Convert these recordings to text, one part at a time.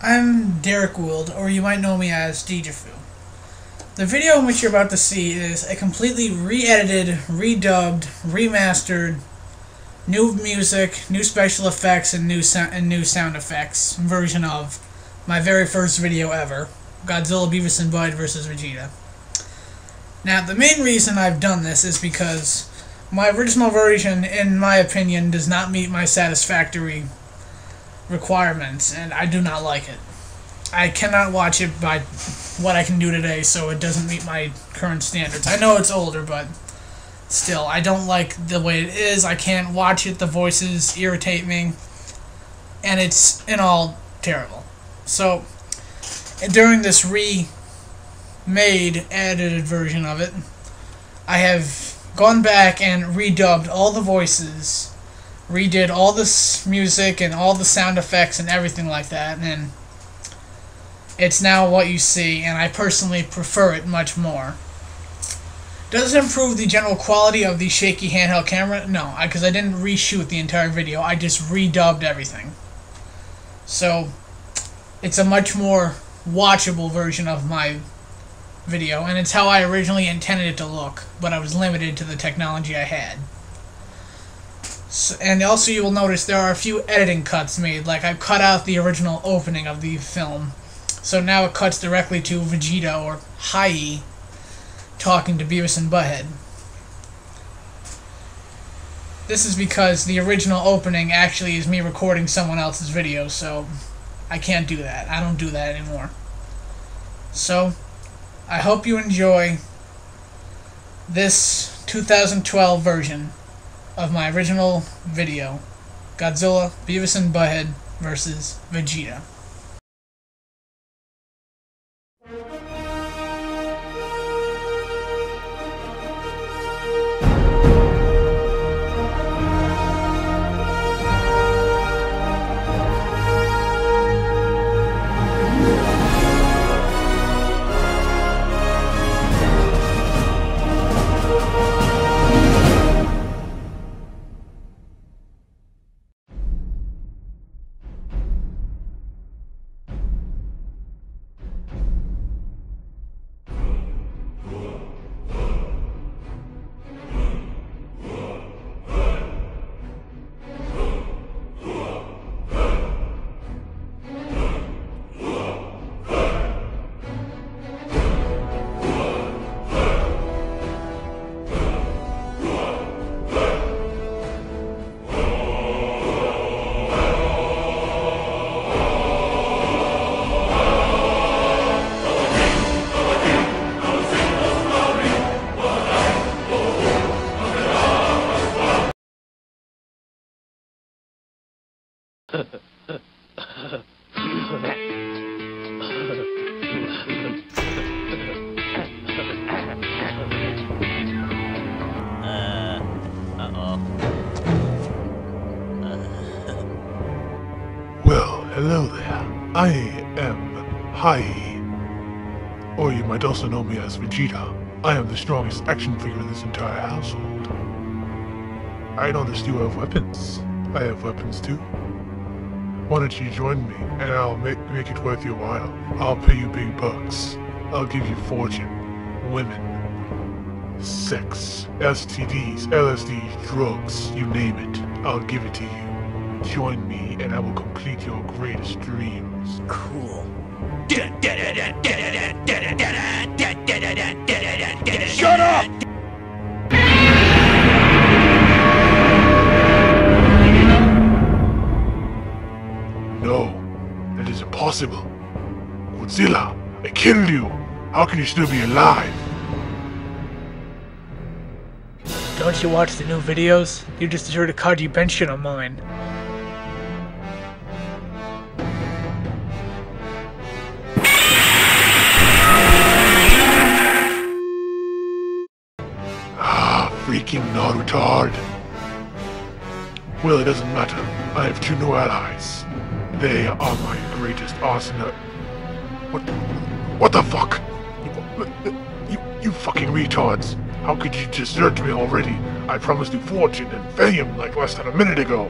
I'm Derek Would, or you might know me as Dejafu. The video in which you're about to see is a completely re-edited, redubbed, remastered, new music, new special effects, and new and new sound effects version of my very first video ever, Godzilla Beavis and Bud vs. Vegeta. Now, the main reason I've done this is because my original version, in my opinion, does not meet my satisfactory requirements, and I do not like it. I cannot watch it by what I can do today, so it doesn't meet my current standards. I know it's older, but still, I don't like the way it is. I can't watch it. The voices irritate me, and it's in all terrible. So, during this remade, edited version of it, I have gone back and redubbed all the voices redid all this music and all the sound effects and everything like that, and it's now what you see, and I personally prefer it much more. Does it improve the general quality of the shaky handheld camera? No, because I, I didn't reshoot the entire video, I just redubbed everything. So, it's a much more watchable version of my video, and it's how I originally intended it to look, but I was limited to the technology I had. So, and also you will notice there are a few editing cuts made, like I've cut out the original opening of the film. So now it cuts directly to Vegeta or Hiei talking to Beavis and Butthead. This is because the original opening actually is me recording someone else's video, so I can't do that. I don't do that anymore. So, I hope you enjoy this 2012 version of my original video, Godzilla, Beavis and Butthead versus Vegeta. Well, hello there. I am Hiei. Or you might also know me as Vegeta. I am the strongest action figure in this entire household. I you have weapons. I have weapons too. Why don't you join me, and I'll make, make it worth your while. I'll pay you big bucks. I'll give you fortune, women, sex, STDs, LSDs, drugs, you name it. I'll give it to you. Join me, and I will complete your greatest dreams. Cool. Shut up! That is impossible. Godzilla, I killed you. How can you still be alive? Don't you watch the new videos? You just heard a Kage Bunshin of mine. Ah, freaking Narutard. Well, it doesn't matter. I have two new allies. They are my greatest arsenal. What? What the fuck? You, you, you fucking retards! How could you desert me already? I promised you fortune and fame like less than a minute ago.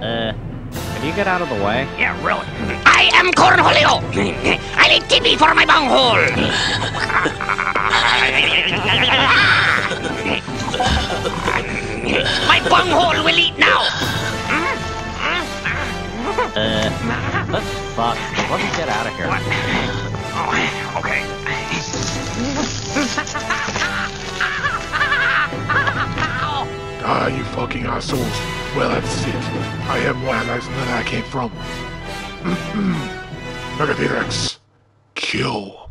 Uh, can you get out of the way? Yeah, really. I am Cornholio. I need TV for my bunghole. Well, that's it. I am where I, where I came from. Megatherex, kill.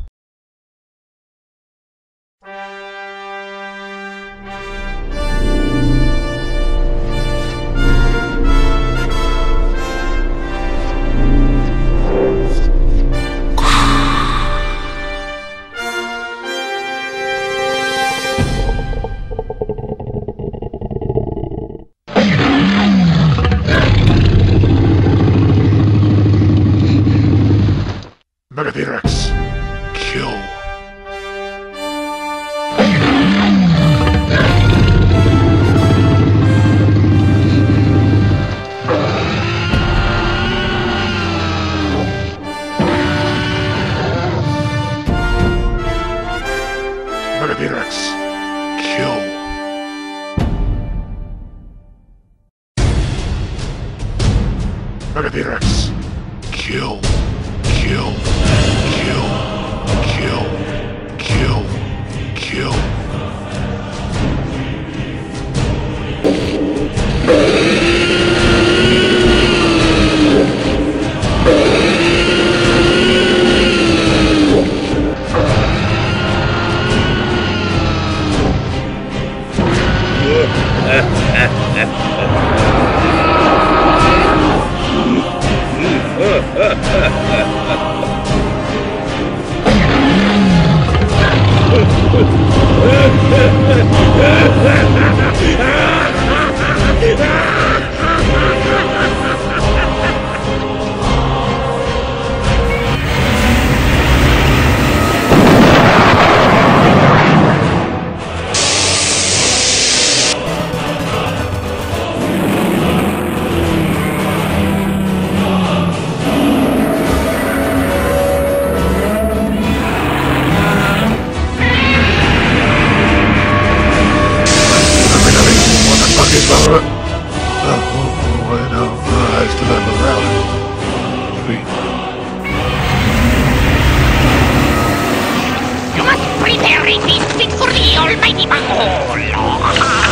almighty bunghole.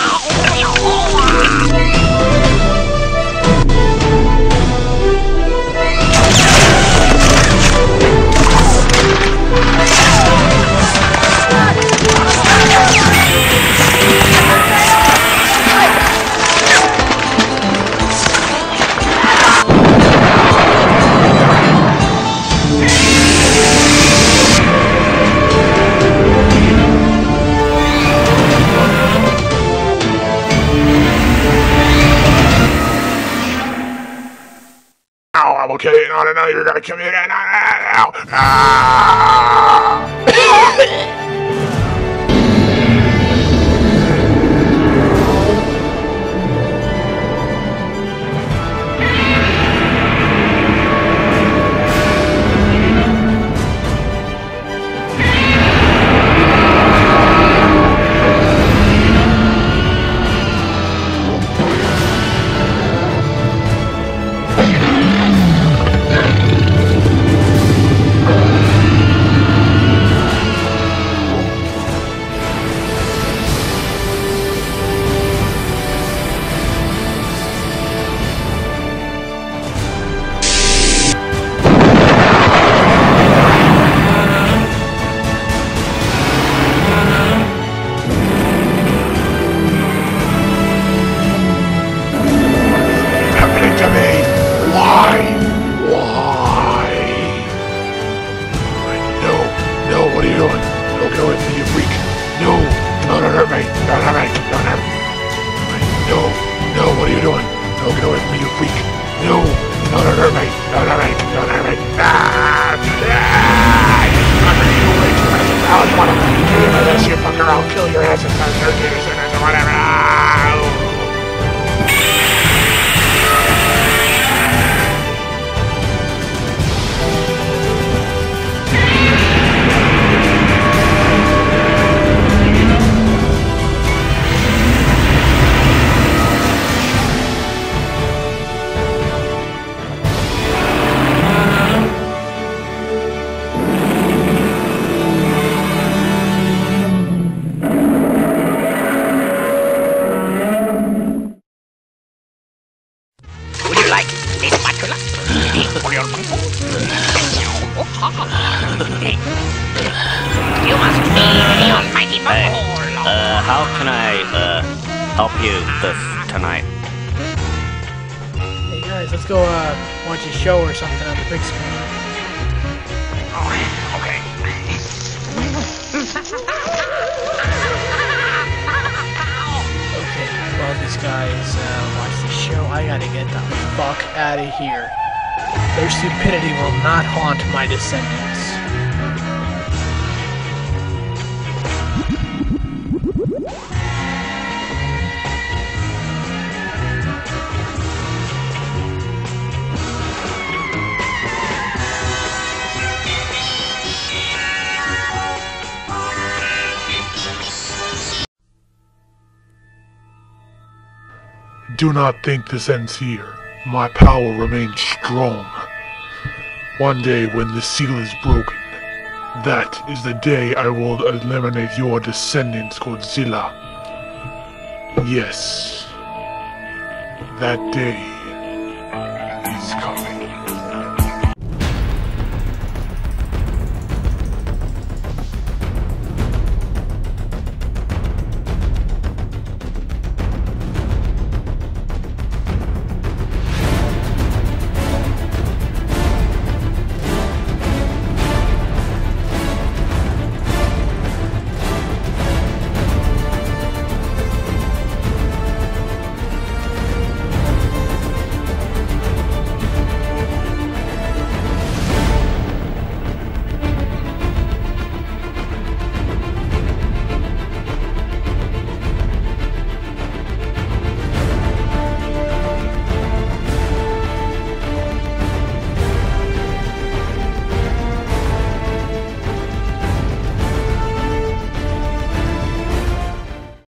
know you're gonna kill me again. Ah! Uh, help you this tonight? Hey guys, let's go uh, watch a show or something on the big screen. Okay. Okay, while these guys uh, watch the show, I gotta get the fuck out of here. Their stupidity will not haunt my descendants. Do not think this ends here. My power remains strong. One day when the seal is broken, that is the day I will eliminate your descendants, Godzilla. Yes. That day is coming.